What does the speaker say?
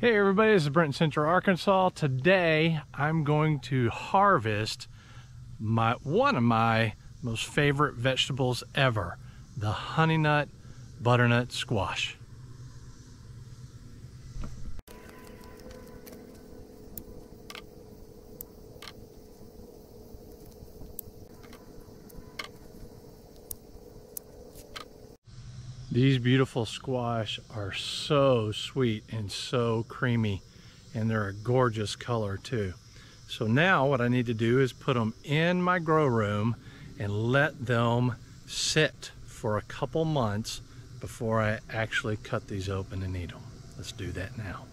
Hey everybody, this is Brent in Central Arkansas. Today I'm going to harvest my one of my most favorite vegetables ever, the Honeynut butternut squash. These beautiful squash are so sweet and so creamy and they're a gorgeous color too. So now what I need to do is put them in my grow room and let them sit for a couple months before I actually cut these open and eat them. Let's do that now.